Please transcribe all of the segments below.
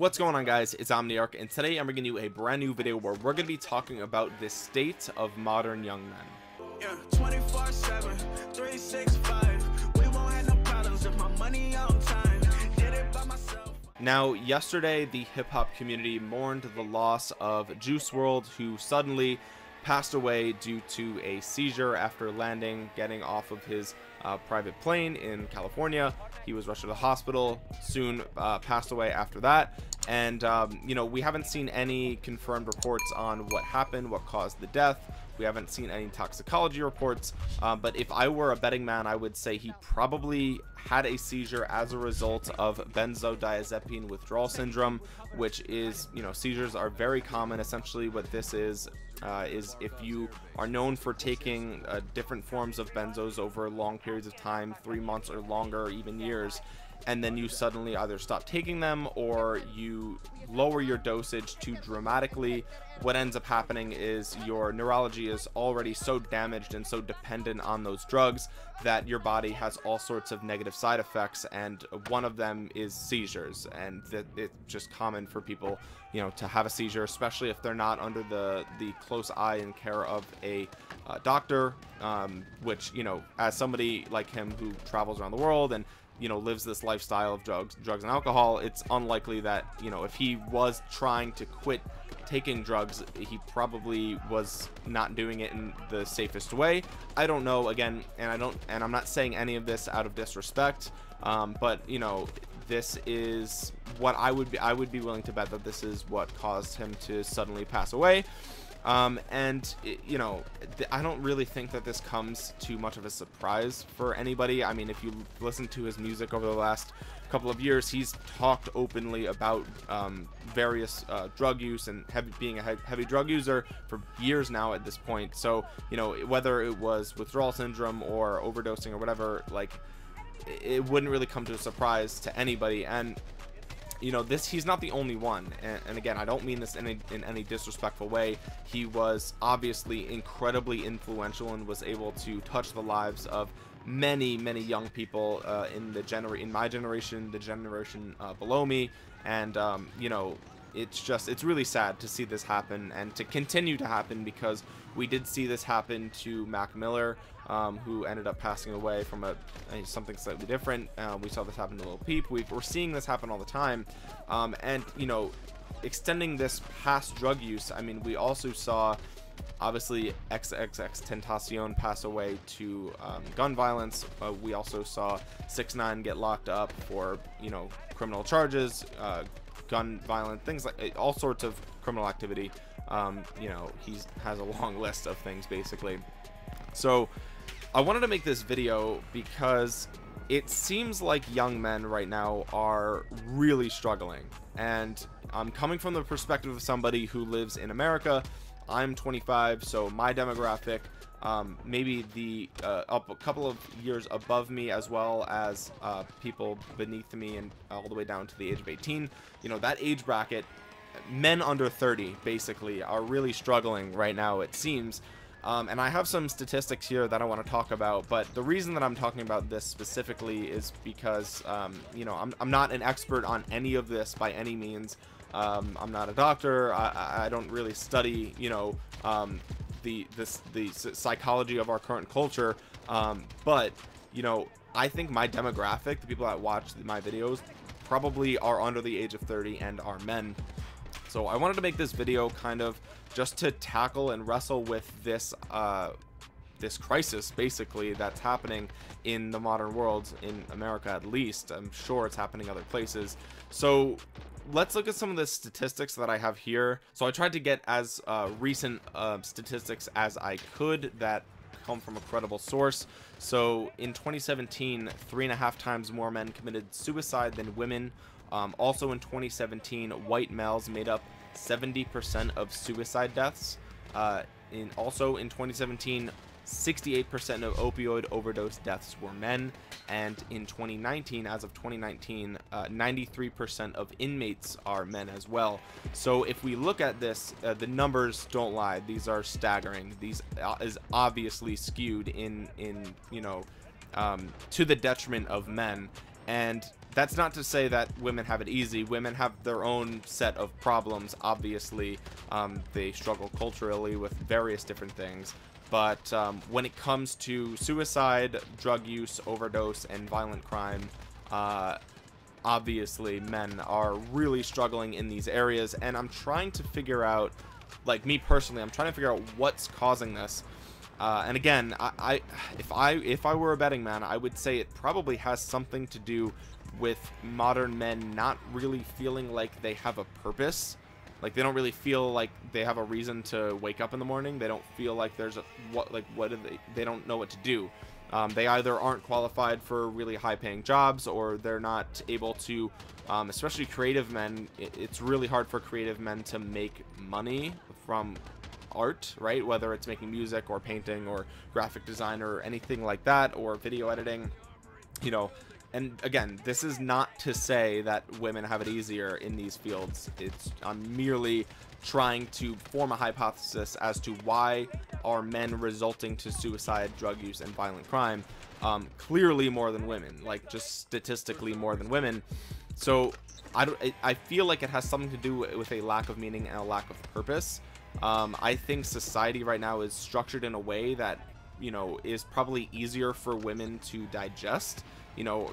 What's going on guys, it's Omniarch and today I'm bringing you a brand new video where we're going to be talking about the state of modern young men. Yeah, 24/7, 365. We won't have no problems if my money on time. Did it by myself. Now yesterday the hip hop community mourned the loss of Juice WRLD who suddenly passed away due to a seizure after landing getting off of his uh, private plane in California. He was rushed to the hospital soon uh, passed away after that. And um, you know we haven't seen any confirmed reports on what happened what caused the death we haven't seen any toxicology reports uh, but if I were a betting man I would say he probably had a seizure as a result of benzodiazepine withdrawal syndrome which is you know seizures are very common. Essentially what this is uh, is if you are known for taking uh, different forms of benzos over long periods of time three months or longer or even years and then you suddenly either stop taking them or you lower your dosage too dramatically. What ends up happening is your neurology is already so damaged and so dependent on those drugs that your body has all sorts of negative side effects and one of them is seizures and that it's just common for people you know to have a seizure especially if they're not under the the close eye and care of a uh, doctor um, which you know as somebody like him who travels around the world and you know lives this lifestyle of drugs drugs and alcohol it's unlikely that you know if he was trying to quit taking drugs he probably was not doing it in the safest way. I don't know again and i don't and i'm not saying any of this out of disrespect um, but you know this is what i would be i would be willing to bet that this is what caused him to suddenly pass away um, and you know I don't really think that this comes too much of a surprise for anybody. I mean if you listen to his music over the last couple of years he's talked openly about um, various uh, drug use and heavy, being a heavy drug user for years now at this point. So you know whether it was withdrawal syndrome or overdosing or whatever like it wouldn't really come to a surprise to anybody. And you know this he's not the only one. And, and again I don't mean this in, a, in any disrespectful way. He was obviously incredibly influential and was able to touch the lives of many many young people uh, in the gener in my generation the generation uh, below me. And um, you know it's just it's really sad to see this happen and to continue to happen because we did see this happen to Mac Miller um, who ended up passing away from a, a something slightly different. Uh, we saw this happen to Lil Peep. We are seeing this happen all the time. Um, and you know extending this past drug use I mean we also saw obviously XXXTentacion pass away to um, gun violence. Uh, we also saw 6ix9ine get locked up for you know criminal charges uh, gun violence things like all sorts of criminal activity. Um, you know he has a long list of things basically. So I wanted to make this video because it seems like young men right now are really struggling. And I'm coming from the perspective of somebody who lives in America. I'm 25 so my demographic um, maybe the uh, up a couple of years above me as well as uh, people beneath me and all the way down to the age of 18 you know that age bracket men under 30 basically are really struggling right now it seems. Um, and I have some statistics here that I want to talk about but the reason that I'm talking about this specifically is because um, you know I'm, I'm not an expert on any of this by any means. Um, I'm not a doctor. I, I don't really study you know um, the this the psychology of our current culture um, but you know I think my demographic the people that watch my videos probably are under the age of 30 and are men. So I wanted to make this video kind of just to tackle and wrestle with this uh, this crisis basically that's happening in the modern world in America at least. I'm sure it's happening other places. So let's look at some of the statistics that I have here. So I tried to get as uh, recent uh, statistics as I could that come from a credible source. So in 2017 three and a half times more men committed suicide than women. Um, also in 2017 white males made up 70% of suicide deaths. Uh, in also in 2017 68% of opioid overdose deaths were men and in 2019 as of 2019 93% uh, of inmates are men as well so if we look at this uh, the numbers don't lie these are staggering these uh, is obviously skewed in in you know um, to the detriment of men and that's not to say that women have it easy. Women have their own set of problems. Obviously, um, they struggle culturally with various different things. But um, when it comes to suicide, drug use, overdose, and violent crime, uh, obviously men are really struggling in these areas. And I'm trying to figure out, like me personally, I'm trying to figure out what's causing this. Uh, and again, I, I, if I if I were a betting man, I would say it probably has something to do with modern men not really feeling like they have a purpose. Like they don't really feel like they have a reason to wake up in the morning. They don't feel like there's a what like what do they they don't know what to do. Um, they either aren't qualified for really high-paying jobs or they're not able to, um, especially creative men. It, it's really hard for creative men to make money from art, right? Whether it's making music or painting or graphic design or anything like that or video editing. You know, and again, this is not to say that women have it easier in these fields. It's I'm merely trying to form a hypothesis as to why are men resulting to suicide, drug use, and violent crime. Um, clearly more than women, like just statistically more than women. So I don't. I feel like it has something to do with a lack of meaning and a lack of purpose. Um, I think society right now is structured in a way that you know is probably easier for women to digest you know,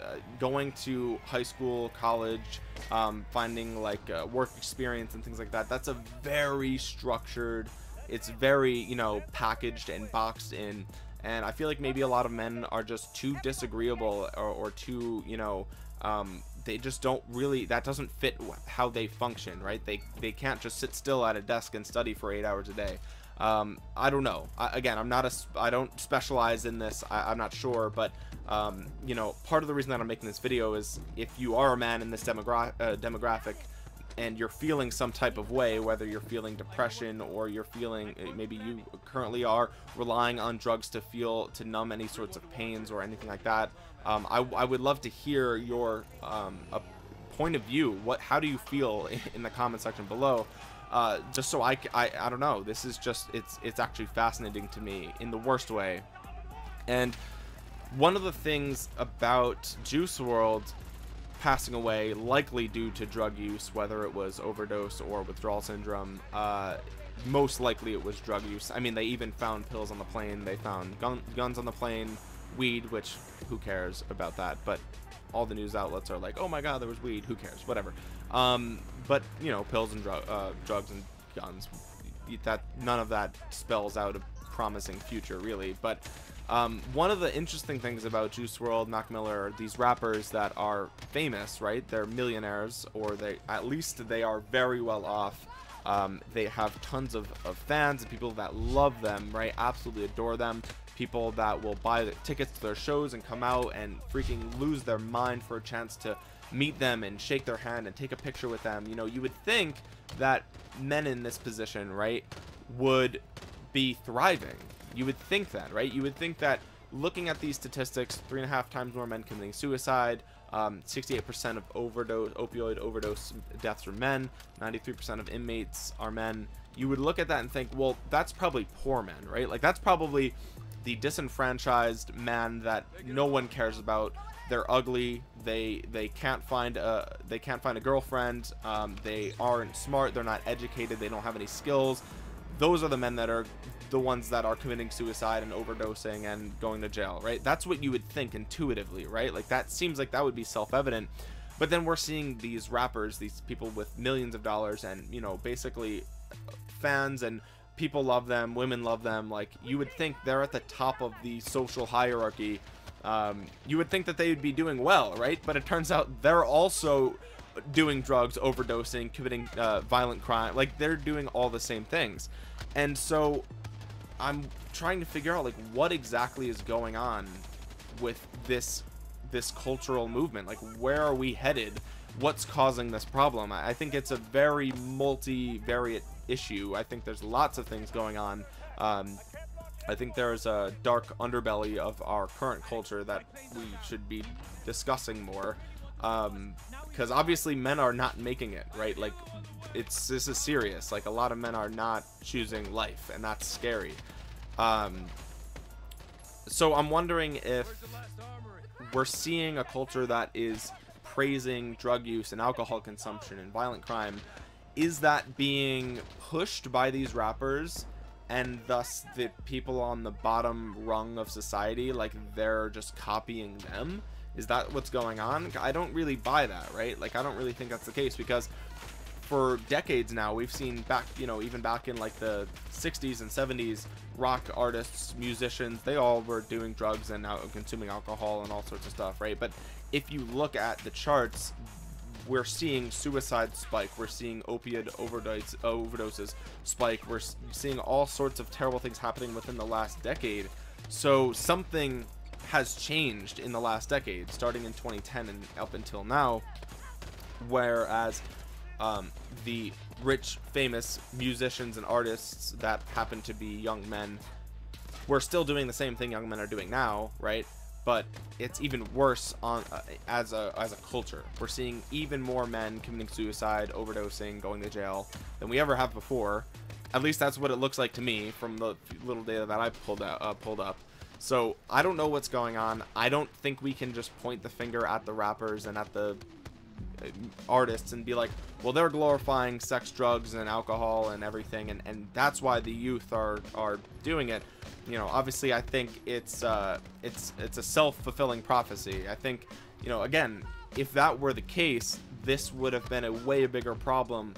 uh, going to high school, college, um, finding like uh, work experience and things like that. That's a very structured. It's very you know packaged and boxed in, and I feel like maybe a lot of men are just too disagreeable or, or too you know um, they just don't really that doesn't fit how they function right they they can't just sit still at a desk and study for eight hours a day um, I don't know. I, again, I'm not a. I don't specialize in this. I, am not sure, but um, you know, part of the reason that I'm making this video is if you are a man in this demogra uh, demographic and you're feeling some type of way, whether you're feeling depression or you're feeling uh, maybe you currently are relying on drugs to feel to numb any sorts of pains or anything like that. Um, I, I, would love to hear your um, point of view. What, how do you feel in the comment section below? Uh, just so I, I, I don't know. This is just it's it's actually fascinating to me in the worst way. And one of the things about Juice WRLD passing away, likely due to drug use, whether it was overdose or withdrawal syndrome, uh, most likely it was drug use. I mean, they even found pills on the plane. They found gun, guns on the plane, weed, which who cares about that? But all the news outlets are like, oh my god, there was weed. Who cares? Whatever. Um, but you know, pills and dr- uh, drugs and guns. That none of that spells out a promising future, really. But um, one of the interesting things about Juice WRLD, Mac Miller, these rappers that are famous, right? They're millionaires, or they at least they are very well off. Um, they have tons of, of fans and people that love them, right? Absolutely adore them. People that will buy tickets to their shows and come out and freaking lose their mind for a chance to meet them and shake their hand and take a picture with them. You know, you would think that men in this position, right, would be thriving. You would think that, right? You would think that looking at these statistics, three and a half times more men committing suicide, 68% um, of overdose, opioid overdose deaths are men, 93% of inmates are men. You would look at that and think, well, that's probably poor men, right? Like that's probably the disenfranchised man that no one cares about they're ugly. They they can't find a they can't find a girlfriend. Um, they aren't smart. They're not educated. They don't have any skills. Those are the men that are the ones that are committing suicide and overdosing and going to jail right? That's what you would think intuitively right? Like that seems like that would be self-evident. But then we're seeing these rappers these people with millions of dollars and you know basically fans and people love them women love them. Like you would think they're at the top of the social hierarchy um, you would think that they would be doing well, right? But it turns out they're also doing drugs, overdosing, committing uh, violent crime. Like they're doing all the same things. And so I'm trying to figure out like what exactly is going on with this this cultural movement. Like where are we headed? What's causing this problem? I think it's a very multivariate issue. I think there's lots of things going on. Um, I think there's a dark underbelly of our current culture that we should be discussing more. Um, because obviously men are not making it right. Like, it's this is serious. Like a lot of men are not choosing life, and that's scary. Um, so I'm wondering if we're seeing a culture that is praising drug use and alcohol consumption and violent crime is that being pushed by these rappers and thus the people on the bottom rung of society like they're just copying them. Is that what's going on? I don't really buy that right? Like i don't really think that's the case because for decades now we've seen back you know even back in like the 60s and 70s rock artists musicians they all were doing drugs and consuming alcohol and all sorts of stuff right? But if you look at the charts we're seeing suicide spike. We're seeing opiate overdose, overdoses spike. We're seeing all sorts of terrible things happening within the last decade. So something has changed in the last decade starting in 2010 and up until now whereas um, the rich famous musicians and artists that happen to be young men we're still doing the same thing young men are doing now right but it's even worse on uh, as a as a culture. We're seeing even more men committing suicide, overdosing, going to jail than we ever have before. At least that's what it looks like to me from the little data that I pulled out uh, pulled up. So I don't know what's going on. I don't think we can just point the finger at the rappers and at the artists and be like, well, they're glorifying sex, drugs, and alcohol and everything, and, and that's why the youth are are doing it you know, obviously, I think it's uh, it's it's a self-fulfilling prophecy. I think, you know, again, if that were the case, this would have been a way bigger problem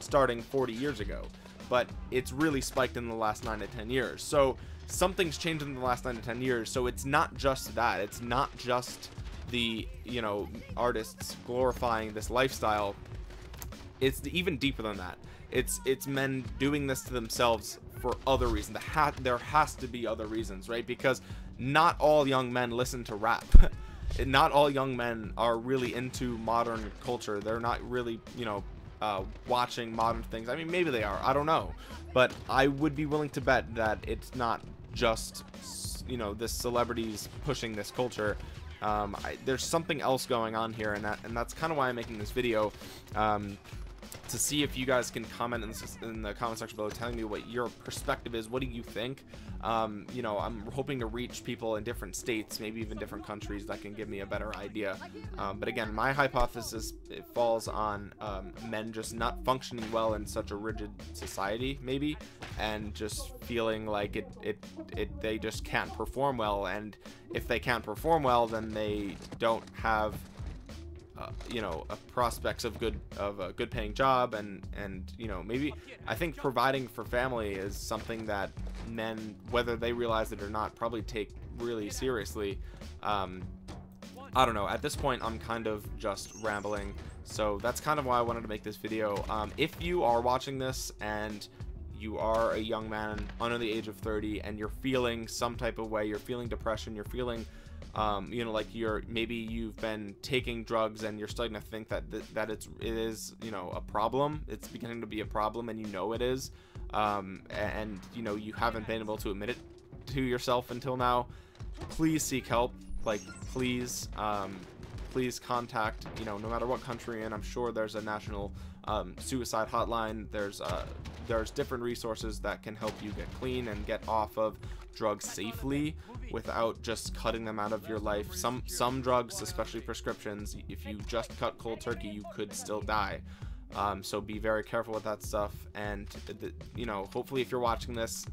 starting 40 years ago. But it's really spiked in the last nine to 10 years. So something's changed in the last nine to 10 years. So it's not just that. It's not just the you know artists glorifying this lifestyle. It's even deeper than that. It's it's men doing this to themselves for other reasons. there has to be other reasons, right? Because not all young men listen to rap. not all young men are really into modern culture. They're not really, you know, uh, watching modern things. I mean, maybe they are. I don't know. But I would be willing to bet that it's not just, you know, the celebrities pushing this culture. Um, I, there's something else going on here, and that, and that's kind of why I'm making this video. Um, to see if you guys can comment in, this, in the comment section below telling me what your perspective is. What do you think? Um, you know i'm hoping to reach people in different states maybe even different countries that can give me a better idea. Um, but again my hypothesis it falls on um, men just not functioning well in such a rigid society maybe and just feeling like it, it it they just can't perform well. And if they can't perform well then they don't have uh, you know prospects of good of a good paying job and and you know maybe I think providing for family is something that men whether they realize it or not probably take really seriously. Um, I don't know. At this point I'm kind of just rambling. So that's kind of why I wanted to make this video. Um, if you are watching this and you are a young man under the age of 30 and you're feeling some type of way you're feeling depression you're feeling um, you know like you're maybe you've been taking drugs and you're starting to think that th- that it's it is you know a problem. It's beginning to be a problem and you know it is. Um, and you know you haven't been able to admit it to yourself until now. Please seek help. Like please um, please contact you know no matter what country and i'm sure there's a national um, suicide hotline. There's uh, there's different resources that can help you get clean and get off of drugs safely without just cutting them out of your life. Some some drugs, especially prescriptions, if you just cut cold turkey, you could still die. Um, so be very careful with that stuff. And the, you know, hopefully, if you're watching this,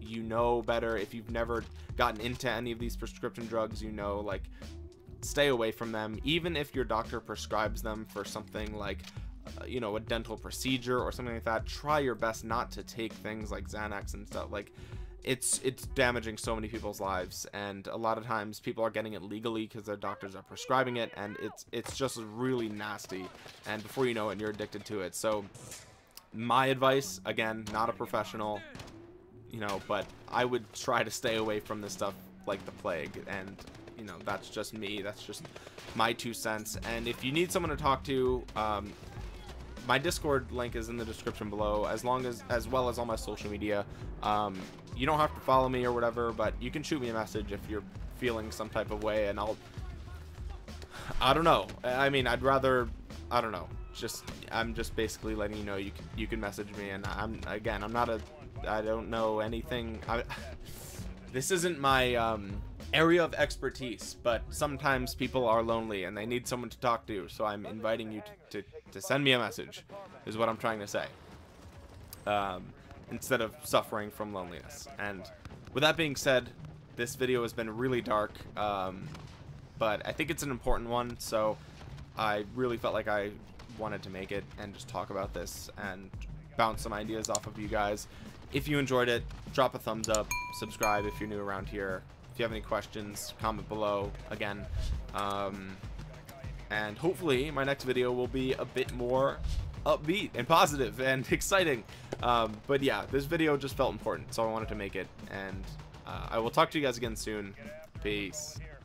you know better. If you've never gotten into any of these prescription drugs, you know like stay away from them. Even if your doctor prescribes them for something like uh, you know a dental procedure or something like that try your best not to take things like xanax and stuff like it's it's damaging so many people's lives and a lot of times people are getting it legally because their doctors are prescribing it and it's it's just really nasty and before you know it you're addicted to it. So my advice again not a professional you know but i would try to stay away from this stuff like the plague and you know that's just me that's just my two cents. And if you need someone to talk to um, my discord link is in the description below as long as as well as all my social media um, you don't have to follow me or whatever, but you can shoot me a message if you're feeling some type of way, and I'll. I don't know. I mean, I'd rather. I don't know. Just I'm just basically letting you know you can you can message me, and I'm again I'm not a. I don't know anything. I, this isn't my um area of expertise, but sometimes people are lonely and they need someone to talk to. So I'm inviting you to, to, to send me a message, is what I'm trying to say. Um, instead of suffering from loneliness. And with that being said, this video has been really dark, um, but I think it's an important one, so I really felt like I wanted to make it and just talk about this and bounce some ideas off of you guys. If you enjoyed it, drop a thumbs up, subscribe if you're new around here. You have any questions, comment below again. Um, and hopefully my next video will be a bit more upbeat and positive and exciting. Um, but yeah, this video just felt important, so I wanted to make it. And uh, I will talk to you guys again soon. Peace.